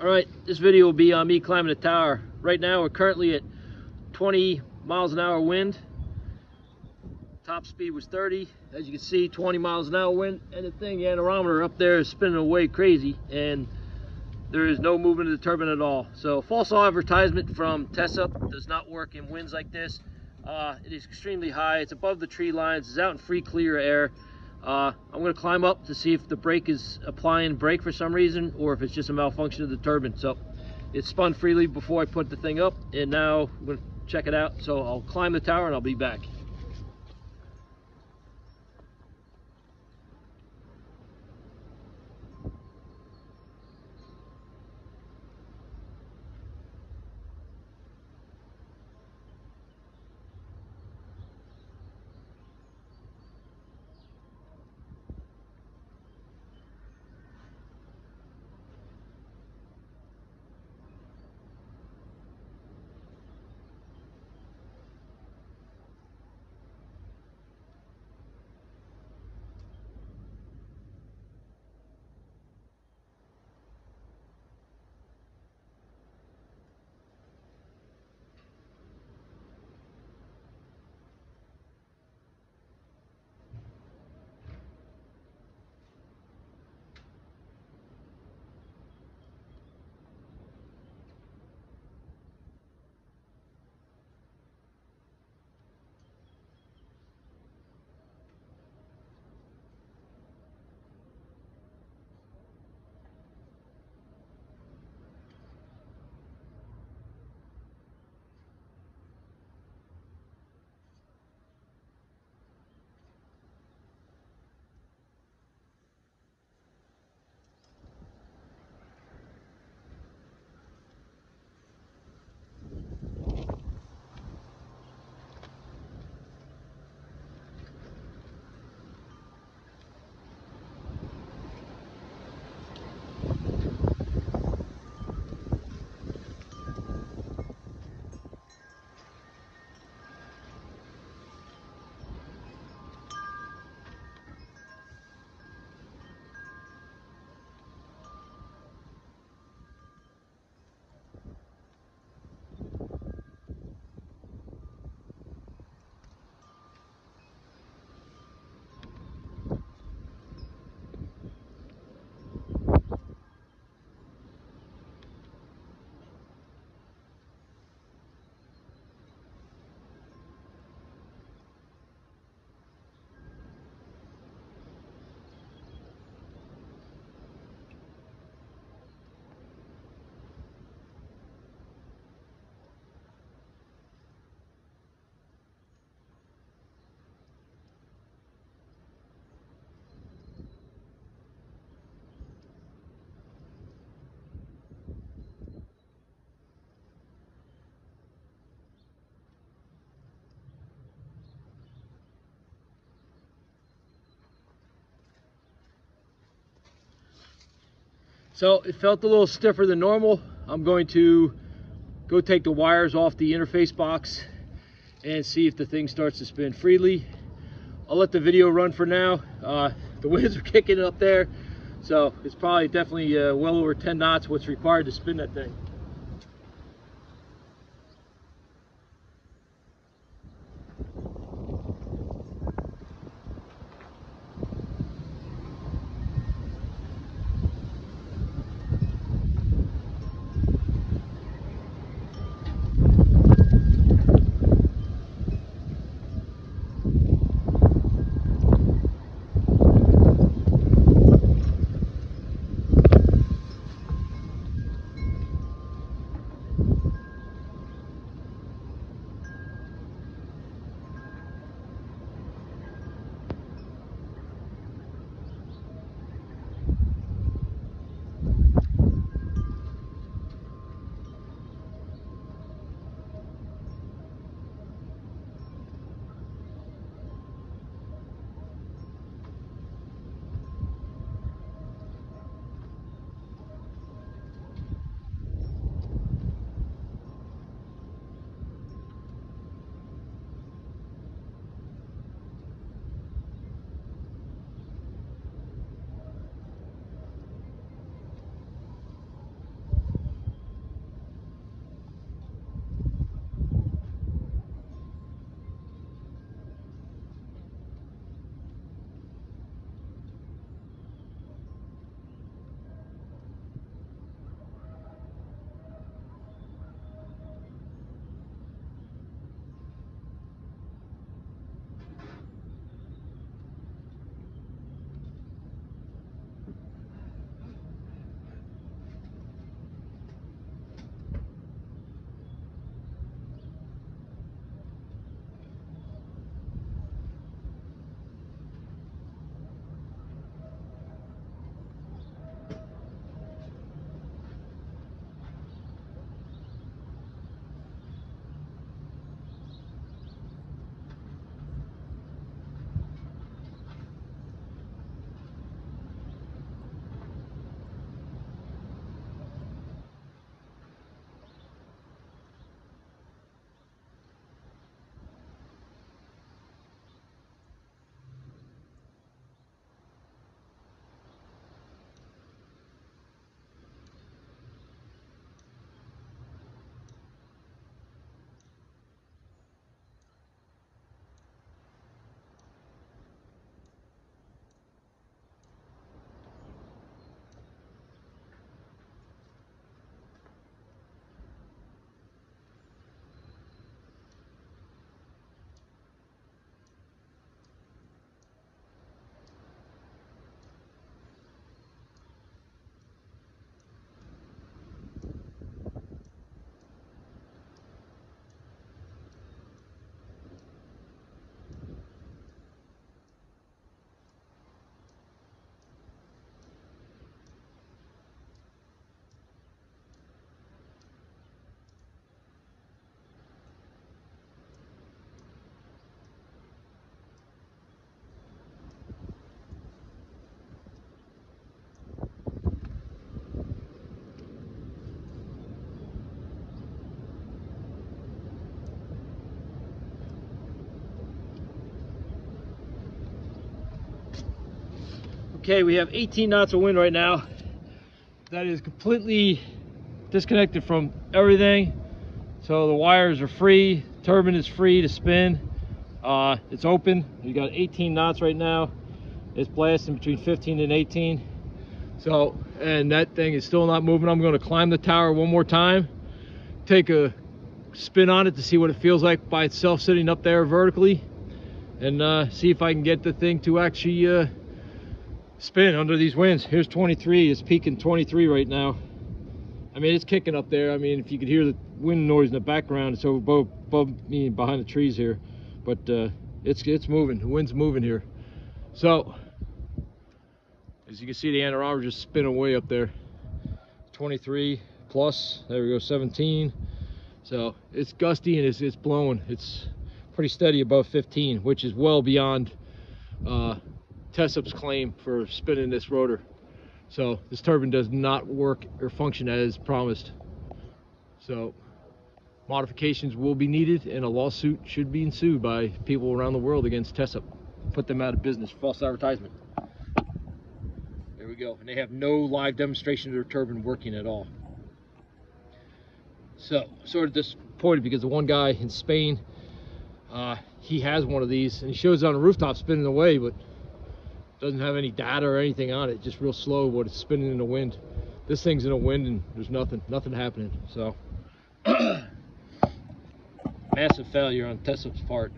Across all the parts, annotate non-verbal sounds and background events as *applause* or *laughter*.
All right, this video will be on me climbing the tower. Right now, we're currently at 20 miles an hour wind. Top speed was 30. As you can see, 20 miles an hour wind. And the thing, the anemometer up there is spinning away crazy. And there is no movement of the turbine at all. So false advertisement from TESUP does not work in winds like this. Uh, it is extremely high. It's above the tree lines. It's out in free, clear air. Uh, I'm going to climb up to see if the brake is applying brake for some reason or if it's just a malfunction of the turbine. So it spun freely before I put the thing up and now I'm to check it out. So I'll climb the tower and I'll be back. So it felt a little stiffer than normal. I'm going to go take the wires off the interface box and see if the thing starts to spin freely. I'll let the video run for now. Uh, the winds are *laughs* kicking up there, so it's probably definitely uh, well over 10 knots what's required to spin that thing. Okay, we have 18 knots of wind right now. That is completely disconnected from everything. So the wires are free, turbine is free to spin. Uh, it's open. You got 18 knots right now. It's blasting between 15 and 18. So, and that thing is still not moving. I'm going to climb the tower one more time, take a spin on it to see what it feels like by itself sitting up there vertically, and uh, see if I can get the thing to actually uh, spin under these winds. Here's 23. It's peaking 23 right now. I mean, it's kicking up there. I mean, if you could hear the wind noise in the background, it's over above, above me behind the trees here, but uh, it's it's moving. The wind's moving here. So, as you can see, the anemometer just spinning away up there. 23 plus, there we go, 17. So it's gusty and it's, it's blowing. It's pretty steady above 15, which is well beyond uh, TESUP's claim for spinning this rotor. So this turbine does not work or function as promised. So modifications will be needed and a lawsuit should be ensued by people around the world against TESUP. Put them out of business, false advertisement There we go. And they have no live demonstration of their turbine working at all. So, sort of disappointed because the one guy in Spain, uh, he has one of these and he shows it on the rooftop spinning away, but doesn't have any data or anything on it. Just real slow what it's spinning in the wind. This thing's in the wind and there's nothing, nothing happening. So, *clears throat* massive failure on TESUP's part.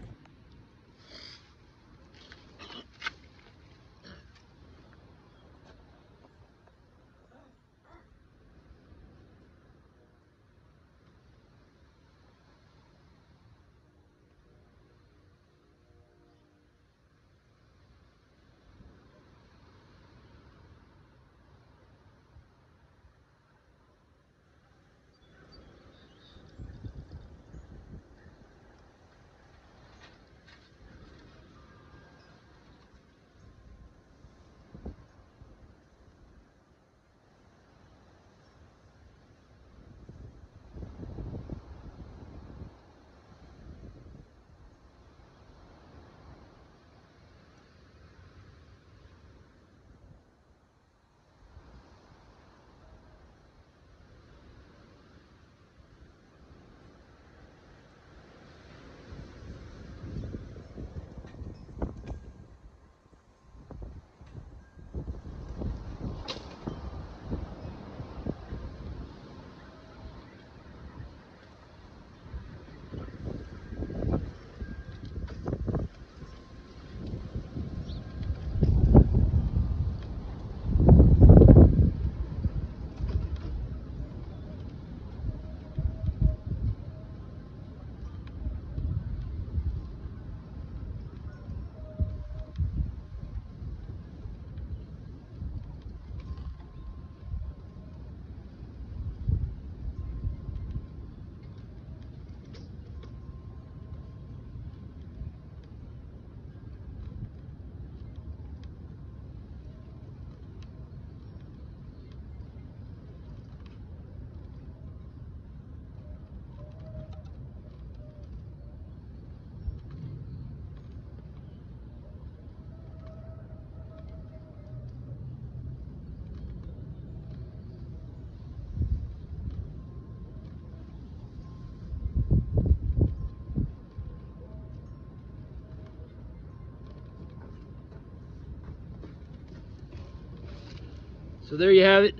So there you have it.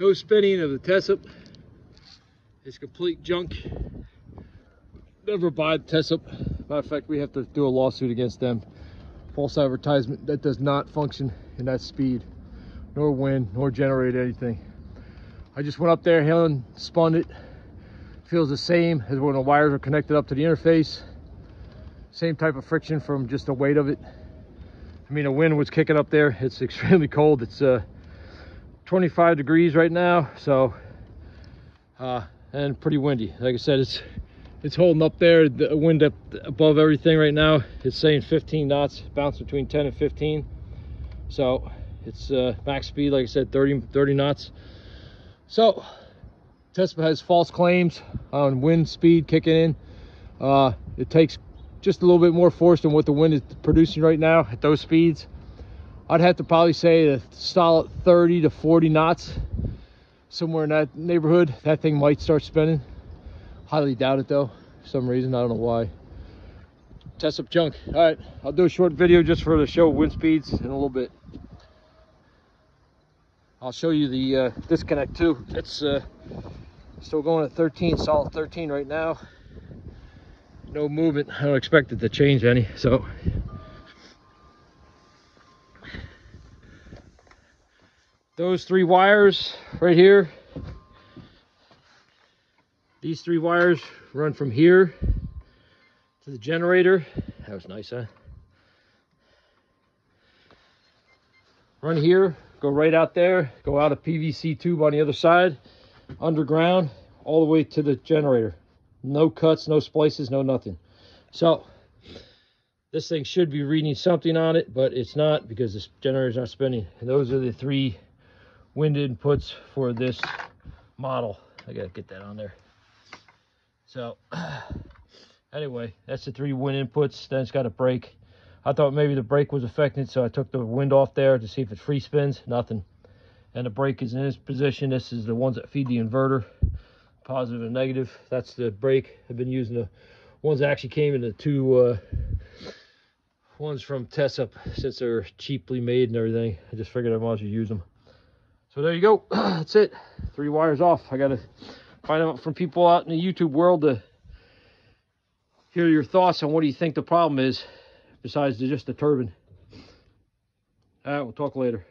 No spinning of the TESUP. It's complete junk. Never buy the TESUP. Matter of fact, we have to do a lawsuit against them. False advertisement that does not function in that speed, nor wind, nor generate anything. I just went up there, Helen spun it. Feels the same as when the wires are connected up to the interface. Same type of friction from just the weight of it. I mean, the wind was kicking up there. It's *laughs* extremely cold. It's uh, 25 degrees right now. So, uh, and pretty windy. Like I said, it's it's holding up there. The wind up above everything right now. It's saying 15 knots, bounce between 10 and 15. So it's uh, max speed, like I said, 30, 30 knots. So TESUP has false claims on wind speed kicking in. Uh, it takes just a little bit more force than what the wind is producing right now at those speeds. I'd have to probably say a solid 30 to 40 knots, somewhere in that neighborhood. That thing might start spinning. Highly doubt it though, for some reason, I don't know why. TESUP junk. All right, I'll do a short video just for the show wind speeds in a little bit. I'll show you the uh, disconnect too. It's uh, still going at 13, solid 13 right now. No movement. I don't expect it to change any. So those three wires right here, these three wires run from here to the generator. That was nice, huh? Run here, go right out there, go out a PVC tube on the other side, underground, all the way to the generator. No cuts, no splices, no nothing. So, this thing should be reading something on it, but it's not because this generator's not spinning. And those are the three wind inputs for this model. I gotta get that on there. So, *sighs* anyway, that's the three wind inputs. Then it's got a brake. I thought maybe the brake was affected, so I took the wind off there to see if it free spins. Nothing. And the brake is in this position. This is the ones that feed the inverter, positive and negative. That's the brake. I've been using the ones that actually came in the two uh, ones from TESUP since they're cheaply made and everything. I just figured I might as well use them. So there you go. *clears throat* That's it. Three wires off. I got to find out from people out in the YouTube world to hear your thoughts on what do you think the problem is besides just the turbine. All right, we'll talk later.